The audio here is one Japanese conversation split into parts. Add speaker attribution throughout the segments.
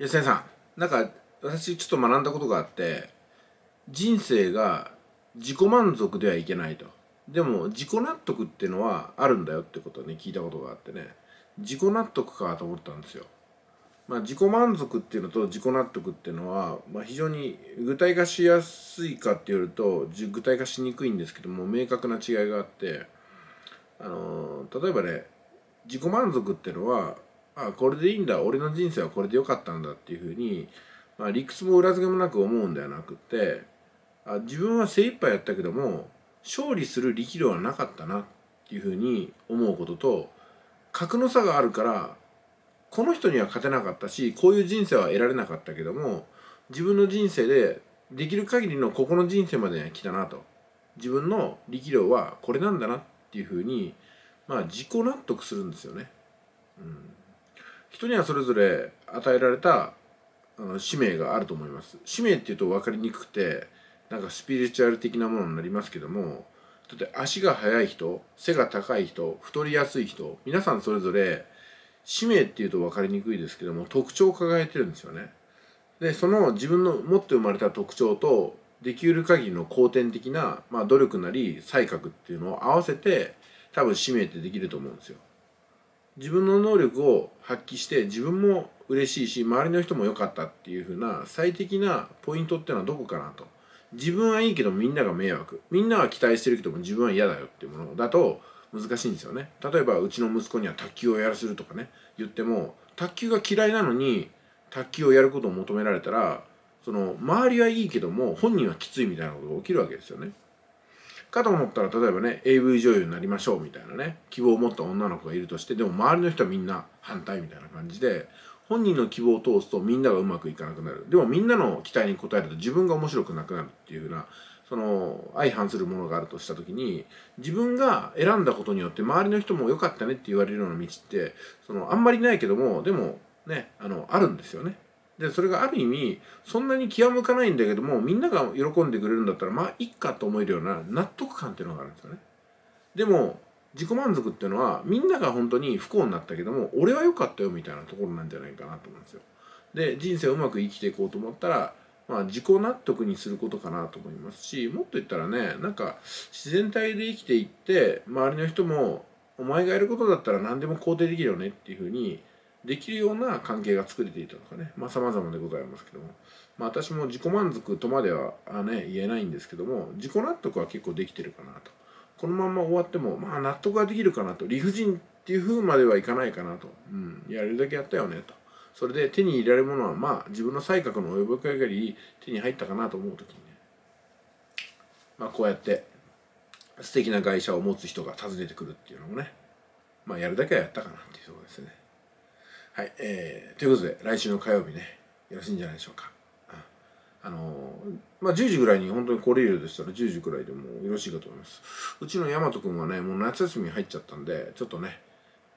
Speaker 1: 吉谷さんなんか私ちょっと学んだことがあって人生が自己満足ではいけないと。でも自己納得っていうのはあるんだよってことをね聞いたことがあってね。自己納得かと思ったんですよ。まあ自己満足っていうのと自己納得っていうのは、まあ、非常に具体化しやすいかっていうと具体化しにくいんですけども明確な違いがあってあの例えばね自己満足っていうのはあこれでいいんだ。俺の人生はこれでよかったんだっていうふうに、まあ、理屈も裏付けもなく思うんではなくってあ自分は精一杯やったけども勝利する力量はなかったなっていうふうに思うことと格の差があるからこの人には勝てなかったしこういう人生は得られなかったけども自分の人生でできる限りのここの人生までには来たなと。自分の力量はこれなんだなっていうふうにまあ自己納得するんですよね。うん、人にはそれぞれ与えられたあの使命があると思います。使命っていうと分かりにくくてなんかスピリチュアル的なものになりますけどもだって足が速い人背が高い人太りやすい人皆さんそれぞれ使命っていうと分かりにくいですけども特徴を抱えてるんですよね。でその自分の持って生まれた特徴とできる限りの後天的な、まあ、努力なり才覚っていうのを合わせて多分使命ってできると思うんですよ。自分の能力を発揮して自分も嬉しいし周りの人も良かったっていう風な最適なポイントっていうのはどこかなと。自分はいいけどみんなが迷惑みんなは期待してるけども自分は嫌だよっていうものだと難しいんですよね例えばうちの息子には卓球をやらせるとかね言っても卓球が嫌いなのに卓球をやることを求められたらその周りはいいけども本人はきついみたいなことが起きるわけですよね。かと思ったら例えばね AV 女優になりましょうみたいなね希望を持った女の子がいるとしてでも周りの人はみんな反対みたいな感じで本人の希望を通すとみんながうまくいかなくなるでもみんなの期待に応えると自分が面白くなくなるっていうふうなその相反するものがあるとした時に自分が選んだことによって周りの人も良かったねって言われるような道ってそのあんまりないけどもでもねあのあるんですよね。でそれがある意味そんなに気は向かないんだけどもみんなが喜んでくれるんだったらまあいっかと思えるような納得感っていうのがあるんですよね。でも自己満足っていうのはみんなが本当に不幸になったけども俺は良かったよみたいなところなんじゃないかなと思うんですよ。で人生をうまく生きていこうと思ったらまあ自己納得にすることかなと思いますしもっと言ったらねなんか自然体で生きていって周りの人もお前がやることだったら何でも肯定できるよねっていうふうにできるような関係が作れていたのかね。まあ様々でございますけども。まあ私も自己満足とまではね言えないんですけども自己納得は結構できてるかなと。このまま終わってもまあ納得ができるかなと。理不尽っていう風まではいかないかなと、うん、やれるだけやったよねと。それで手に入れられるものはまあ自分の才覚の及ぶ限り手に入ったかなと思う時にね。まあこうやって素敵な会社を持つ人が訪ねてくるっていうのもね。まあやるだけはやったかなっていうところですね。はいえー、ということで来週の火曜日ねよろしいんじゃないでしょうか。あのまあ、10時ぐらいに本当に来れるでしたら10時ぐらいでもよろしいかと思います。うちの大和くんはねもう夏休み入っちゃったんでちょっとね、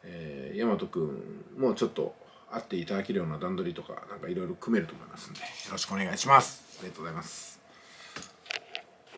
Speaker 1: えー、大和くんもちょっと会っていただけるような段取りとかなんかいろいろ組めると思いますんでよろしくお願いします。ありがとうございます。